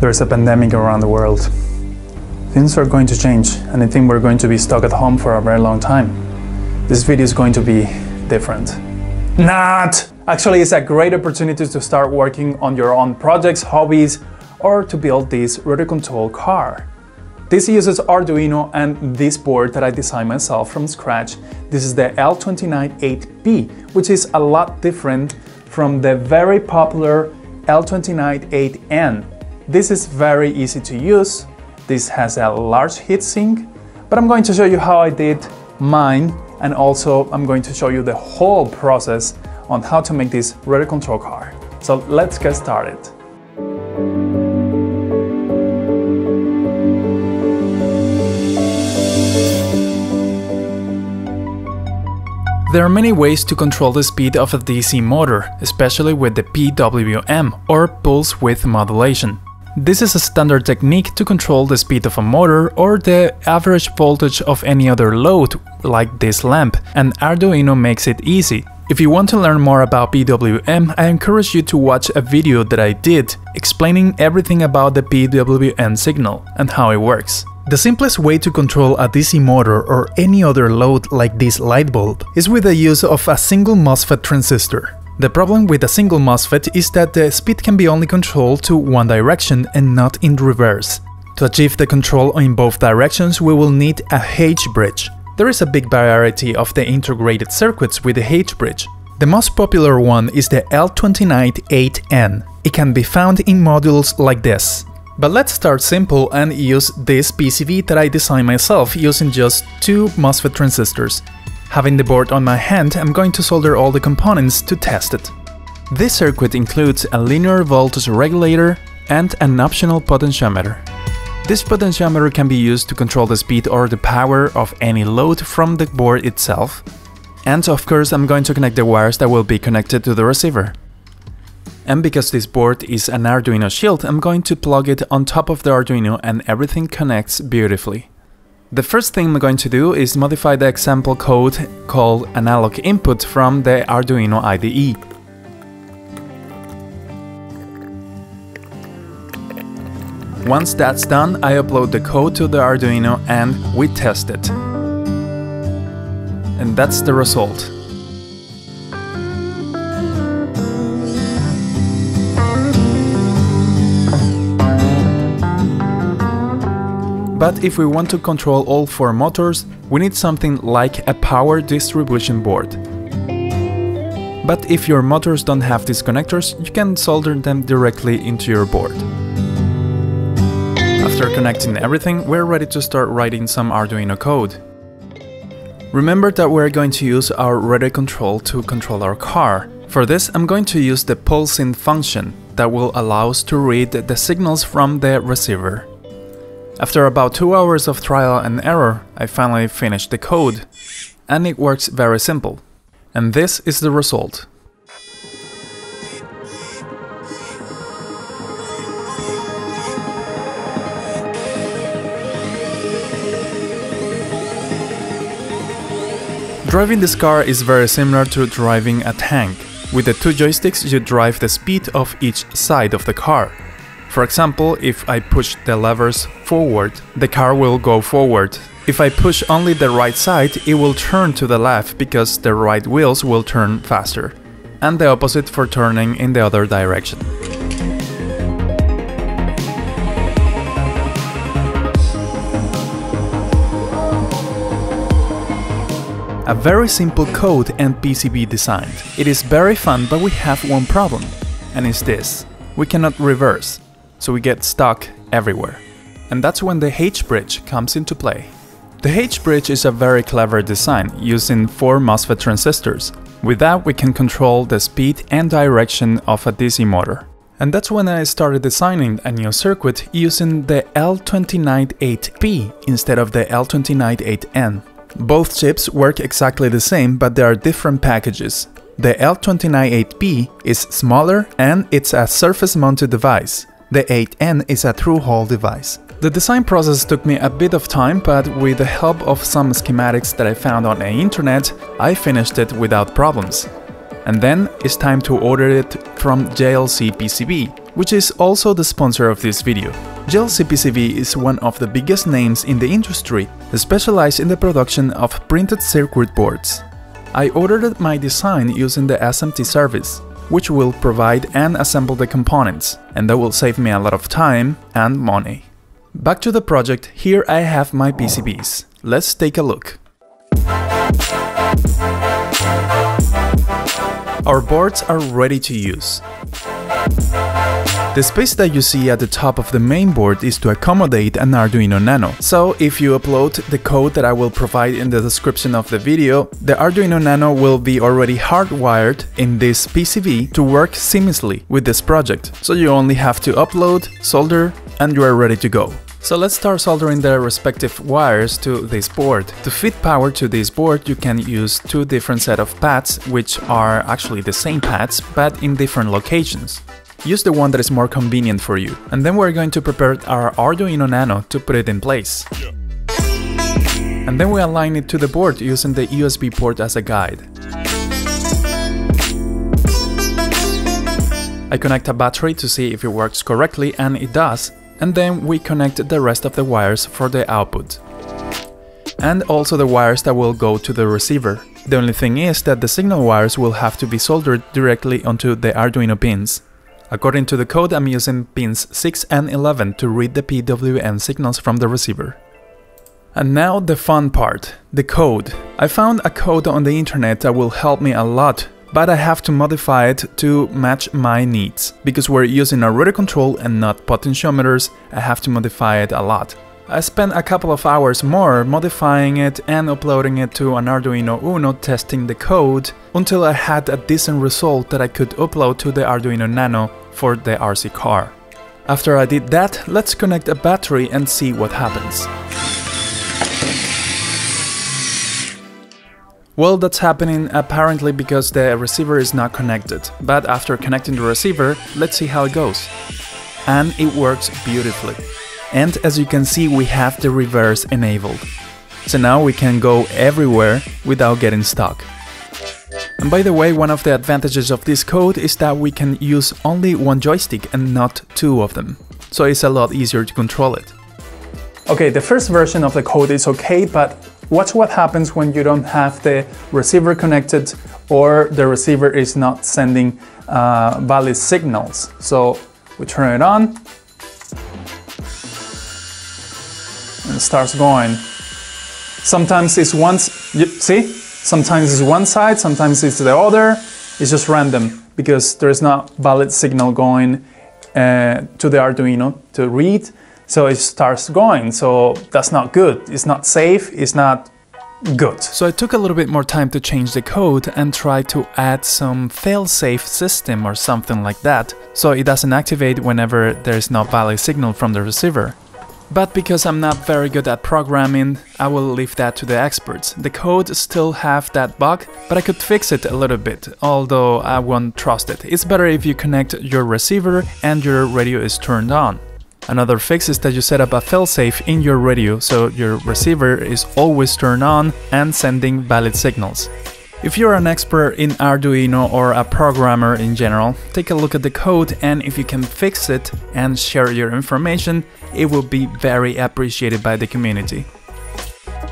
There's a pandemic around the world. Things are going to change, and I think we're going to be stuck at home for a very long time. This video is going to be different. Not! Actually, it's a great opportunity to start working on your own projects, hobbies, or to build this remote control car. This uses Arduino and this board that I designed myself from scratch. This is the L298P, which is a lot different from the very popular L298N. This is very easy to use. This has a large heatsink, but I'm going to show you how I did mine and also I'm going to show you the whole process on how to make this remote control car. So let's get started. There are many ways to control the speed of a DC motor, especially with the PWM or pulse width modulation. This is a standard technique to control the speed of a motor or the average voltage of any other load, like this lamp, and Arduino makes it easy. If you want to learn more about PWM, I encourage you to watch a video that I did explaining everything about the PWM signal and how it works. The simplest way to control a DC motor or any other load like this light bulb is with the use of a single MOSFET transistor. The problem with a single MOSFET is that the speed can be only controlled to one direction and not in reverse. To achieve the control in both directions, we will need a H-bridge. There is a big variety of the integrated circuits with the H-bridge. The most popular one is the L298N. It can be found in modules like this. But let's start simple and use this PCB that I designed myself using just two MOSFET transistors. Having the board on my hand, I'm going to solder all the components to test it. This circuit includes a linear voltage regulator and an optional potentiometer. This potentiometer can be used to control the speed or the power of any load from the board itself. And of course I'm going to connect the wires that will be connected to the receiver. And because this board is an Arduino shield, I'm going to plug it on top of the Arduino and everything connects beautifully. The first thing I'm going to do is modify the example code called analog input from the Arduino IDE. Once that's done, I upload the code to the Arduino and we test it. And that's the result. But if we want to control all four motors, we need something like a power distribution board. But if your motors don't have these connectors, you can solder them directly into your board. After connecting everything, we're ready to start writing some Arduino code. Remember that we're going to use our radio control to control our car. For this, I'm going to use the pulseIn function that will allow us to read the signals from the receiver. After about 2 hours of trial and error, I finally finished the code. And it works very simple. And this is the result. Driving this car is very similar to driving a tank. With the two joysticks you drive the speed of each side of the car. For example, if I push the levers forward, the car will go forward. If I push only the right side, it will turn to the left because the right wheels will turn faster. And the opposite for turning in the other direction. A very simple code and PCB designed. It is very fun, but we have one problem, and it's this. We cannot reverse so we get stuck everywhere. And that's when the H-bridge comes into play. The H-bridge is a very clever design using four MOSFET transistors. With that we can control the speed and direction of a DC motor. And that's when I started designing a new circuit using the L298P instead of the L298N. Both chips work exactly the same, but they are different packages. The L298P is smaller and it's a surface-mounted device. The 8N is a through-hole device. The design process took me a bit of time, but with the help of some schematics that I found on the internet, I finished it without problems. And then it's time to order it from JLC PCB. which is also the sponsor of this video. JLC PCB is one of the biggest names in the industry, specialized in the production of printed circuit boards. I ordered my design using the SMT service, which will provide and assemble the components, and that will save me a lot of time and money. Back to the project, here I have my PCBs. Let's take a look. Our boards are ready to use. The space that you see at the top of the main board is to accommodate an Arduino Nano. So if you upload the code that I will provide in the description of the video, the Arduino Nano will be already hardwired in this PCB to work seamlessly with this project. So you only have to upload, solder, and you are ready to go. So let's start soldering the respective wires to this board. To feed power to this board you can use two different set of pads which are actually the same pads but in different locations. Use the one that is more convenient for you. And then we're going to prepare our Arduino Nano to put it in place. And then we align it to the board using the USB port as a guide. I connect a battery to see if it works correctly and it does, and then we connect the rest of the wires for the output. And also the wires that will go to the receiver. The only thing is that the signal wires will have to be soldered directly onto the Arduino pins. According to the code, I'm using pins 6 and 11 to read the PWM signals from the receiver. And now the fun part, the code. I found a code on the internet that will help me a lot but I have to modify it to match my needs. Because we're using a radio control and not potentiometers, I have to modify it a lot. I spent a couple of hours more modifying it and uploading it to an Arduino Uno testing the code until I had a decent result that I could upload to the Arduino Nano for the RC car. After I did that, let's connect a battery and see what happens. Well, that's happening apparently because the receiver is not connected, but after connecting the receiver, let's see how it goes. And it works beautifully. And as you can see, we have the reverse enabled. So now we can go everywhere without getting stuck. And by the way, one of the advantages of this code is that we can use only one joystick and not two of them. So it's a lot easier to control it. Okay, the first version of the code is okay, but Watch what happens when you don't have the receiver connected or the receiver is not sending uh, valid signals. So we turn it on and it starts going. Sometimes it's one, see? Sometimes it's one side, sometimes it's the other. It's just random because there's not valid signal going uh, to the Arduino to read so it starts going. So that's not good. It's not safe. It's not good. So I took a little bit more time to change the code and try to add some fail-safe system or something like that, so it doesn't activate whenever there's no valid signal from the receiver. But because I'm not very good at programming, I will leave that to the experts. The code still have that bug, but I could fix it a little bit, although I won't trust it. It's better if you connect your receiver and your radio is turned on. Another fix is that you set up a failsafe in your radio so your receiver is always turned on and sending valid signals. If you're an expert in Arduino or a programmer in general, take a look at the code and if you can fix it and share your information, it will be very appreciated by the community.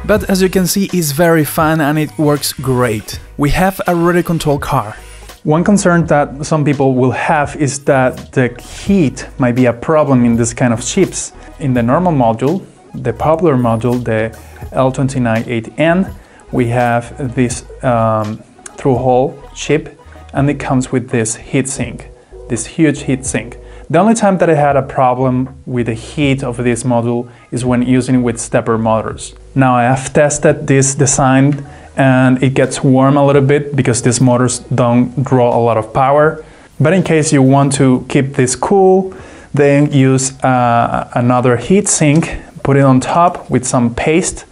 But as you can see, it's very fun and it works great. We have a radio control car, one concern that some people will have is that the heat might be a problem in this kind of chips. In the normal module, the popular module, the L298N, we have this um, through-hole chip and it comes with this heatsink, this huge heatsink. The only time that I had a problem with the heat of this module is when using it with stepper motors. Now I have tested this design and it gets warm a little bit because these motors don't draw a lot of power. But in case you want to keep this cool, then use uh, another heat sink, put it on top with some paste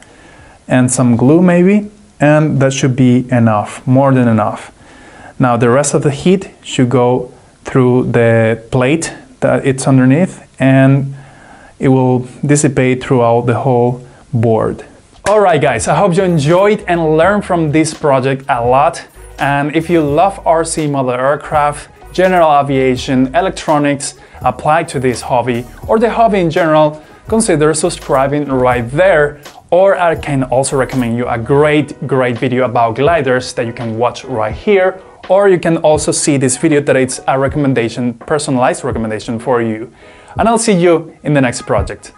and some glue maybe, and that should be enough, more than enough. Now the rest of the heat should go through the plate that it's underneath and it will dissipate throughout the whole board. Alright guys, I hope you enjoyed and learned from this project a lot. And if you love RC model aircraft, general aviation, electronics applied to this hobby, or the hobby in general, consider subscribing right there. Or I can also recommend you a great, great video about gliders that you can watch right here. Or you can also see this video that it's a recommendation, personalized recommendation for you. And I'll see you in the next project.